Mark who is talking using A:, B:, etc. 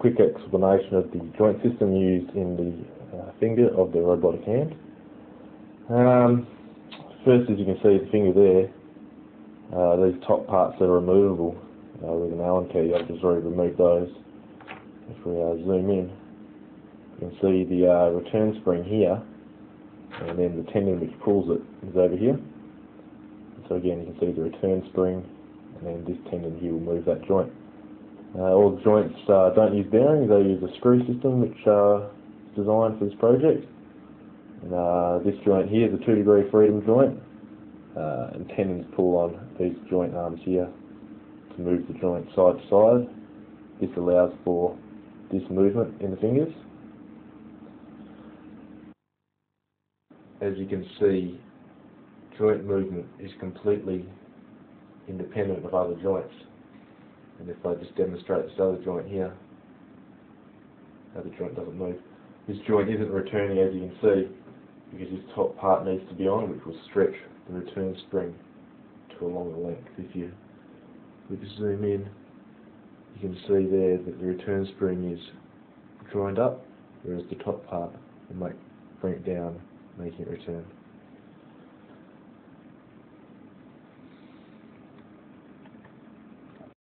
A: quick explanation of the joint system used in the uh, finger of the robotic hand. Um, first, as you can see, the finger there, uh, these top parts are removable uh, with an Allen key. I've just already removed those. If we uh, zoom in, you can see the uh, return spring here, and then the tendon which pulls it is over here. So again, you can see the return spring, and then this tendon here will move that joint. Uh, all the joints uh, don't use bearings, they use a screw system which uh, is designed for this project. And, uh, this joint here is a 2 degree freedom joint, uh, and tendons pull on these joint arms here to move the joint side to side. This allows for this movement in the fingers. As you can see, joint movement is completely independent of other joints. And if I just demonstrate this other joint here, how the joint doesn't move. This joint isn't returning as you can see because this top part needs to be on which will stretch the return spring to a longer length. If you, if you zoom in, you can see there that the return spring is joined up whereas the top part will make, bring it down making it return.